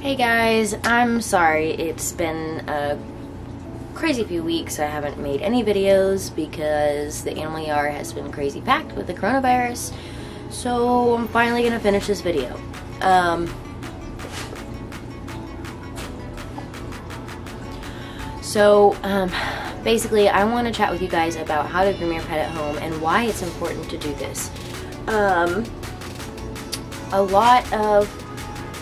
Hey guys, I'm sorry it's been a crazy few weeks I haven't made any videos because the animal yard has been crazy packed with the coronavirus so I'm finally gonna finish this video. Um, so um, basically I want to chat with you guys about how to groom your pet at home and why it's important to do this. Um, a lot of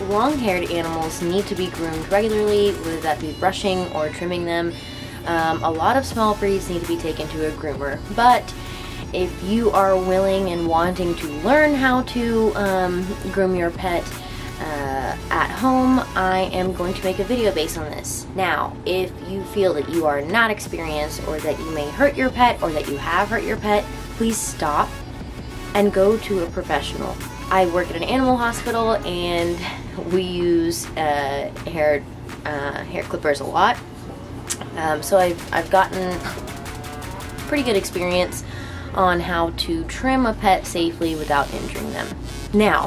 long-haired animals need to be groomed regularly, whether that be brushing or trimming them. Um, a lot of small breeds need to be taken to a groomer, but if you are willing and wanting to learn how to um, groom your pet uh, at home, I am going to make a video based on this. Now, if you feel that you are not experienced or that you may hurt your pet or that you have hurt your pet, please stop and go to a professional. I work at an animal hospital and we use uh, hair uh, hair clippers a lot. Um, so I've, I've gotten pretty good experience on how to trim a pet safely without injuring them. Now,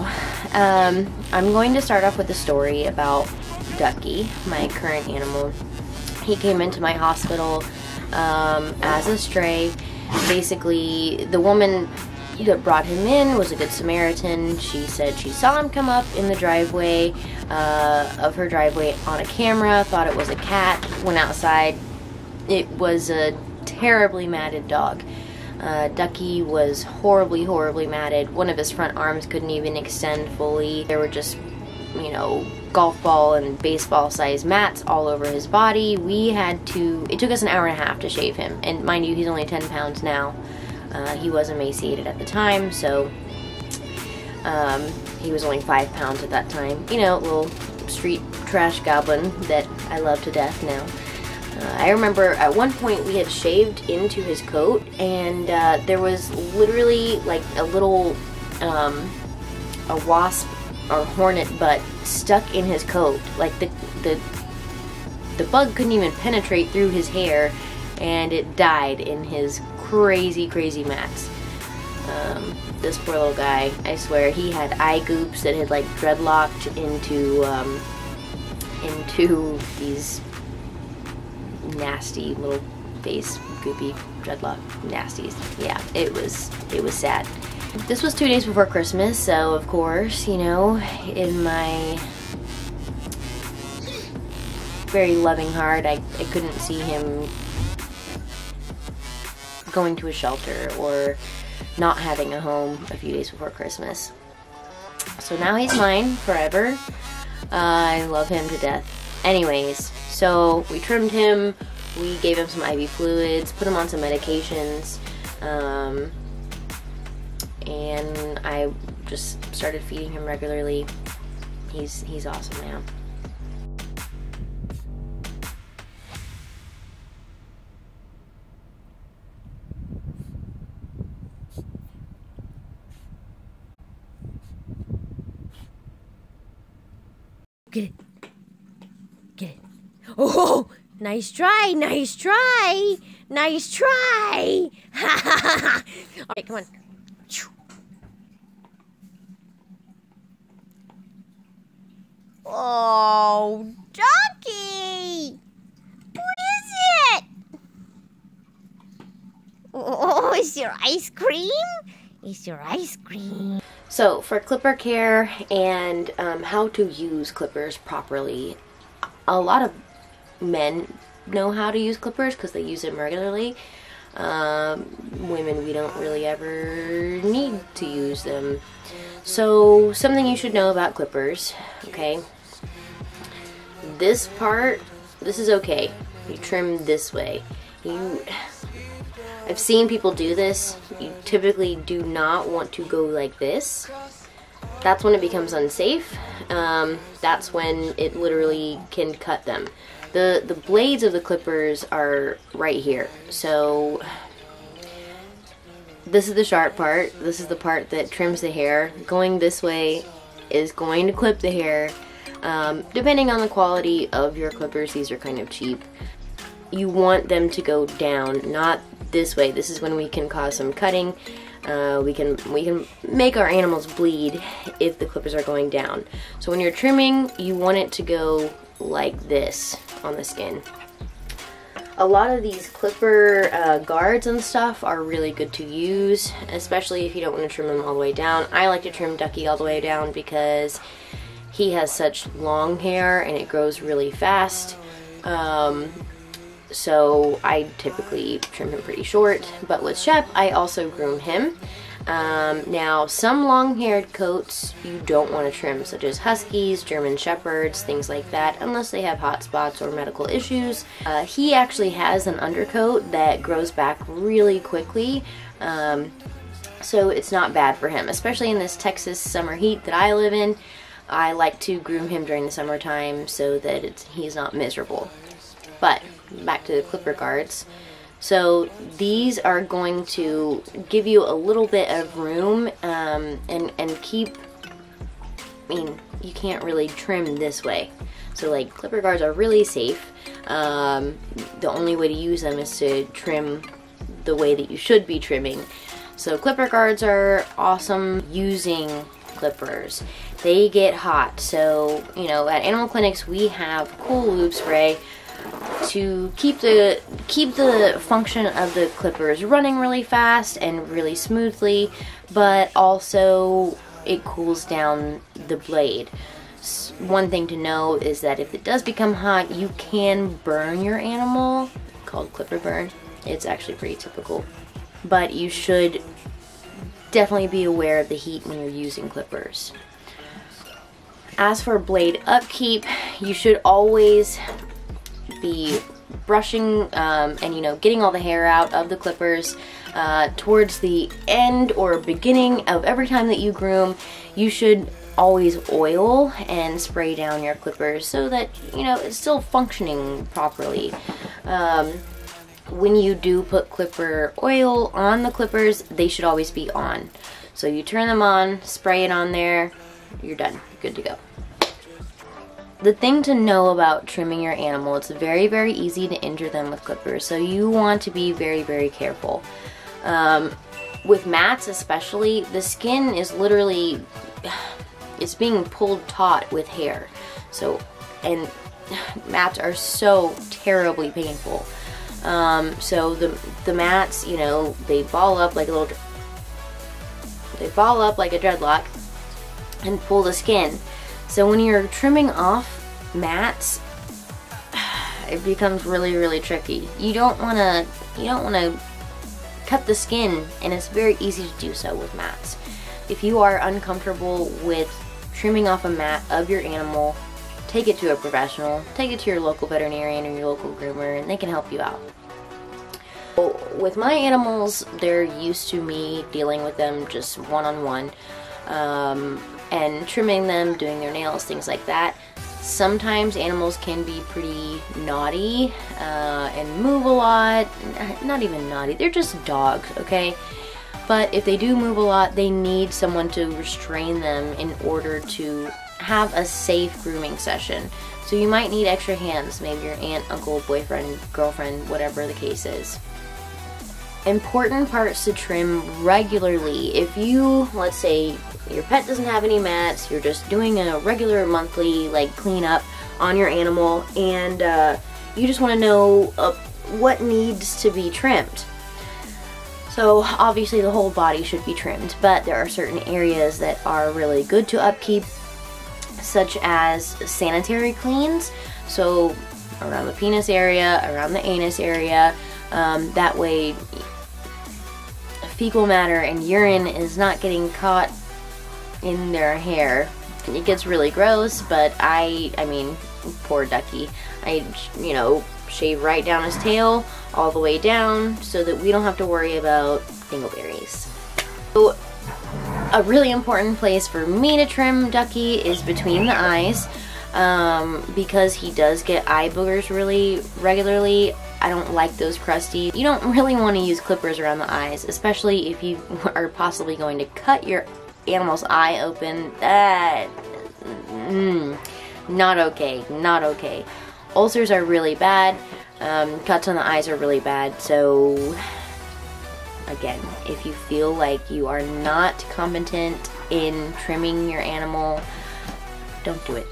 um, I'm going to start off with a story about Ducky, my current animal. He came into my hospital um, as a stray. Basically, the woman that brought him in was a good Samaritan. She said she saw him come up in the driveway uh, of her driveway on a camera, thought it was a cat, went outside. It was a terribly matted dog. Uh, Ducky was horribly, horribly matted. One of his front arms couldn't even extend fully. There were just, you know, golf ball and baseball size mats all over his body. We had to, it took us an hour and a half to shave him. And mind you, he's only 10 pounds now. Uh, he was emaciated at the time, so um, he was only five pounds at that time. You know, little street trash goblin that I love to death now. Uh, I remember at one point we had shaved into his coat, and uh, there was literally like a little um, a wasp or hornet butt stuck in his coat. Like the the the bug couldn't even penetrate through his hair, and it died in his crazy, crazy mats. Um, this poor little guy, I swear, he had eye goops that had like dreadlocked into um, into these nasty little face goopy dreadlock nasties. Yeah, it was it was sad. This was two days before Christmas, so of course, you know, in my very loving heart, I, I couldn't see him going to a shelter or not having a home a few days before Christmas. So now he's mine forever. Uh, I love him to death. Anyways, so we trimmed him, we gave him some IV fluids, put him on some medications, um, and I just started feeding him regularly. He's he's awesome now. Nice try, nice try, nice try. ha ha ha All right, come on. Oh, Ducky! What is it? Oh, is your ice cream? Is your ice cream? So for clipper care and um, how to use clippers properly, a lot of men know how to use clippers because they use them regularly. Um, women, we don't really ever need to use them. So something you should know about clippers, okay? This part, this is okay. You trim this way. You I've seen people do this. You typically do not want to go like this. That's when it becomes unsafe. Um, that's when it literally can cut them. The, the blades of the clippers are right here. So this is the sharp part. This is the part that trims the hair. Going this way is going to clip the hair. Um, depending on the quality of your clippers, these are kind of cheap. You want them to go down, not this way. This is when we can cause some cutting. Uh, we can we can make our animals bleed if the clippers are going down. So when you're trimming, you want it to go like this on the skin. A lot of these clipper uh, guards and stuff are really good to use, especially if you don't want to trim them all the way down. I like to trim Ducky all the way down because he has such long hair and it grows really fast. Um, so I typically trim him pretty short. But with Shep, I also groom him. Um, now, some long-haired coats you don't want to trim, such as Huskies, German Shepherds, things like that, unless they have hot spots or medical issues. Uh, he actually has an undercoat that grows back really quickly. Um, so it's not bad for him, especially in this Texas summer heat that I live in. I like to groom him during the summertime so that he's not miserable. But back to the clipper guards. So these are going to give you a little bit of room um, and, and keep, I mean, you can't really trim this way. So like clipper guards are really safe. Um, the only way to use them is to trim the way that you should be trimming. So clipper guards are awesome using clippers. They get hot. So, you know, at animal clinics we have cool lube spray to keep the keep the function of the clippers running really fast and really smoothly, but also it cools down the blade. One thing to know is that if it does become hot, you can burn your animal, called clipper burn. It's actually pretty typical. But you should definitely be aware of the heat when you're using clippers. As for blade upkeep, you should always be brushing um, and you know getting all the hair out of the clippers uh, towards the end or beginning of every time that you groom you should always oil and spray down your clippers so that you know it's still functioning properly. Um, when you do put clipper oil on the clippers they should always be on. So you turn them on spray it on there you're done good to go the thing to know about trimming your animal, it's very, very easy to injure them with clippers, so you want to be very, very careful. Um, with mats especially, the skin is literally, it's being pulled taut with hair. So, and mats are so terribly painful. Um, so the, the mats, you know, they ball up like a little, they ball up like a dreadlock and pull the skin. So when you're trimming off mats, it becomes really, really tricky. You don't want to, you don't want to cut the skin, and it's very easy to do so with mats. If you are uncomfortable with trimming off a mat of your animal, take it to a professional. Take it to your local veterinarian or your local groomer, and they can help you out. With my animals, they're used to me dealing with them just one-on-one. -on -one. um, and trimming them, doing their nails, things like that. Sometimes animals can be pretty naughty uh, and move a lot. Not even naughty, they're just dogs, okay? But if they do move a lot, they need someone to restrain them in order to have a safe grooming session. So you might need extra hands, maybe your aunt, uncle, boyfriend, girlfriend, whatever the case is. Important parts to trim regularly. If you, let's say, your pet doesn't have any mats, you're just doing a regular monthly like cleanup on your animal and uh, you just want to know uh, what needs to be trimmed. So obviously the whole body should be trimmed, but there are certain areas that are really good to upkeep, such as sanitary cleans. So around the penis area, around the anus area, um, that way fecal matter and urine is not getting caught in their hair. It gets really gross, but I, I mean, poor ducky. I, you know, shave right down his tail all the way down so that we don't have to worry about dingleberries. So, a really important place for me to trim Ducky is between the eyes um, because he does get eye boogers really regularly. I don't like those crusty. You don't really want to use clippers around the eyes, especially if you are possibly going to cut your animal's eye open. That, mm, not okay, not okay. Ulcers are really bad. Um, cuts on the eyes are really bad, so again, if you feel like you are not competent in trimming your animal, don't do it.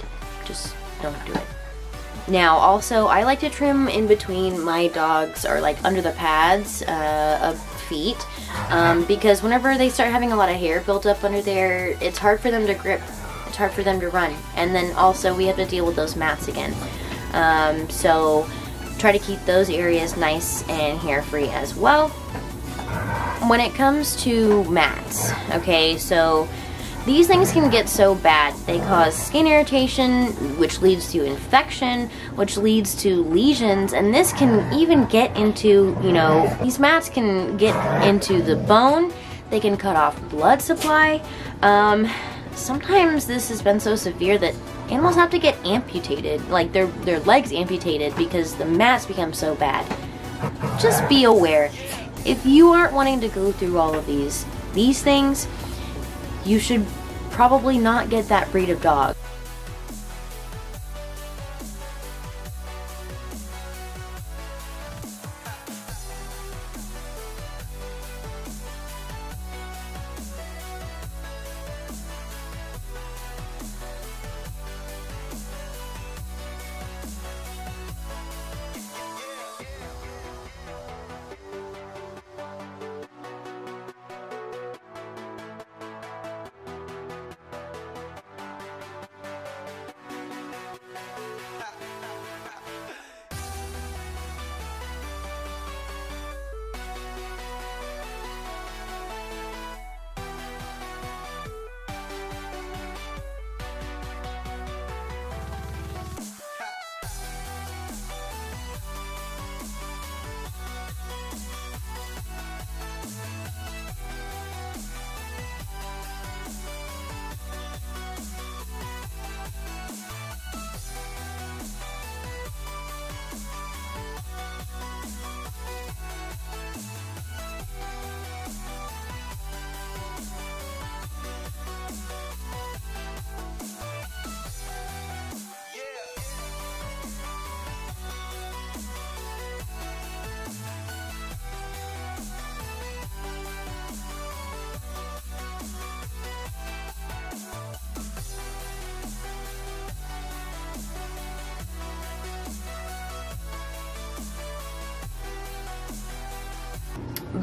Just don't do it. Now, also, I like to trim in between my dogs or like under the pads uh, of feet um, because whenever they start having a lot of hair built up under there, it's hard for them to grip. It's hard for them to run. And then also, we have to deal with those mats again. Um, so, try to keep those areas nice and hair free as well. When it comes to mats, okay, so these things can get so bad. They cause skin irritation, which leads to infection, which leads to lesions, and this can even get into, you know, these mats can get into the bone, they can cut off blood supply. Um, sometimes this has been so severe that animals have to get amputated, like their, their legs amputated because the mats become so bad. Just be aware. If you aren't wanting to go through all of these, these things, you should probably not get that breed of dog.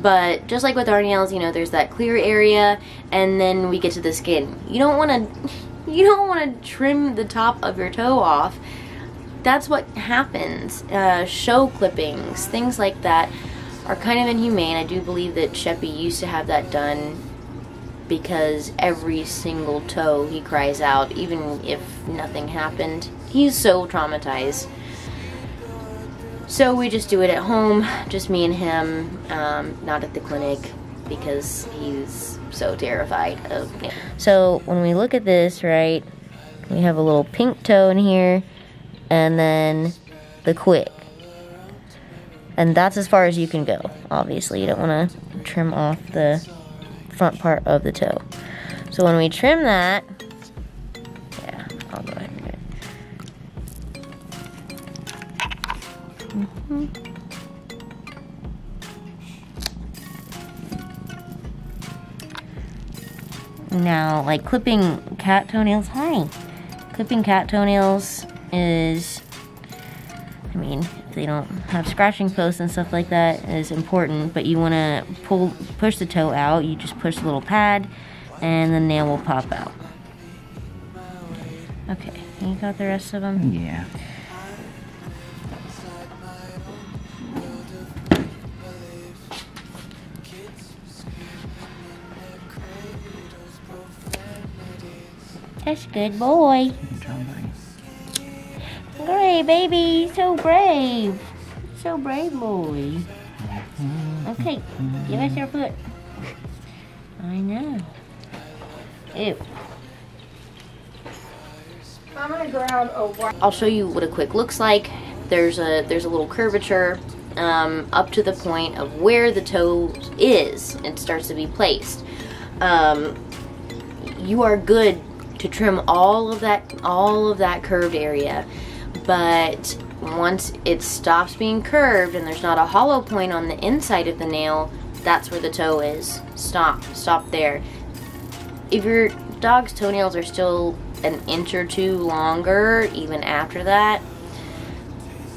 But just like with our nails you know there's that clear area and then we get to the skin. You don't want to you don't want to trim the top of your toe off. That's what happens. Uh, show clippings things like that are kind of inhumane. I do believe that Sheppy used to have that done because every single toe he cries out even if nothing happened he's so traumatized so we just do it at home, just me and him, um, not at the clinic because he's so terrified of me. So when we look at this, right, we have a little pink toe in here and then the quick. And that's as far as you can go, obviously. You don't want to trim off the front part of the toe. So when we trim that, Now, like clipping cat toenails, hi. Clipping cat toenails is, I mean, if they don't have scratching posts and stuff like that is important, but you want to pull, push the toe out. You just push the little pad and the nail will pop out. Okay, you got the rest of them? Yeah. That's good boy. Great, baby. So brave. So brave boy. Okay, give us your foot. I know. Ew. I'm gonna grab a white. I'll show you what a quick looks like. There's a there's a little curvature um, up to the point of where the toe is. and starts to be placed. Um, you are good to trim all of that all of that curved area but once it stops being curved and there's not a hollow point on the inside of the nail that's where the toe is. Stop. Stop there. If your dog's toenails are still an inch or two longer, even after that,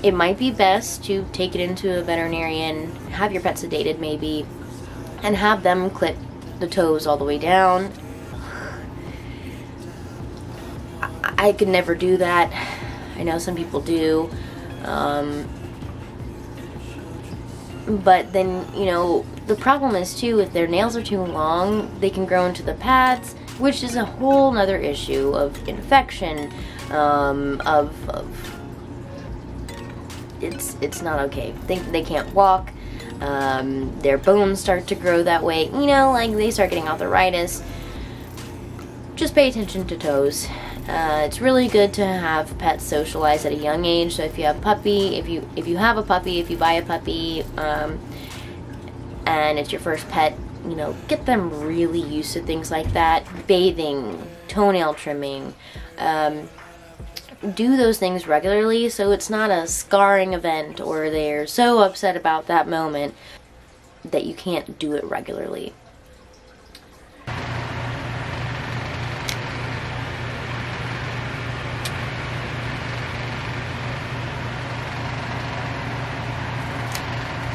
it might be best to take it into a veterinarian, have your pet sedated maybe, and have them clip the toes all the way down. I, could never do that. I know some people do. Um, but then, you know, the problem is too, if their nails are too long, they can grow into the pads, which is a whole nother issue of infection, um, of, of it's it's not okay. They they can't walk. Um, their bones start to grow that way. You know, like they start getting arthritis. Just pay attention to toes. Uh, it's really good to have pets socialize at a young age. So if you have a puppy, if you if you have a puppy, if you buy a puppy, um, and it's your first pet, you know, get them really used to things like that. Bathing, toenail trimming. Um, do those things regularly so it's not a scarring event or they're so upset about that moment that you can't do it regularly.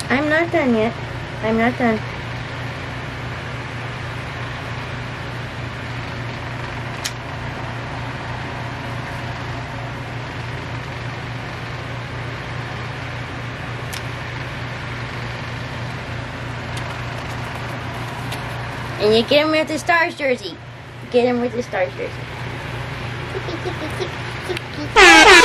I'm not done yet. I'm not done. And you get him with the Stars jersey. Get him with the Stars jersey.